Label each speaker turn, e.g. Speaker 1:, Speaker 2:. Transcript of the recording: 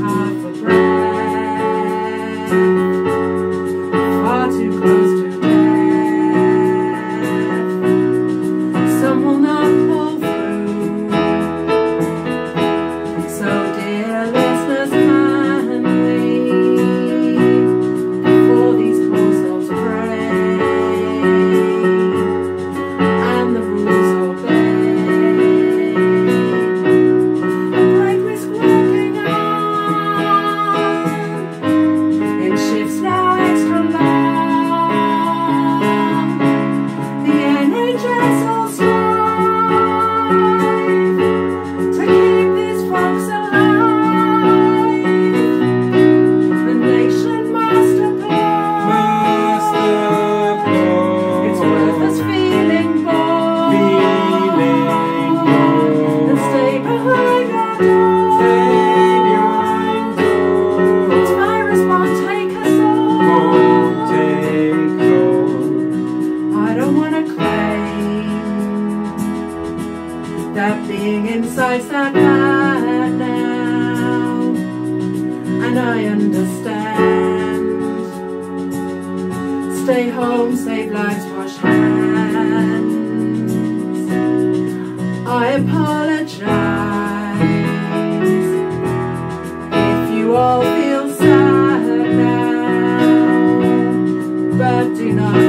Speaker 1: high. stay home, save lives, wash hands. I apologize if you all feel sad now, but do not.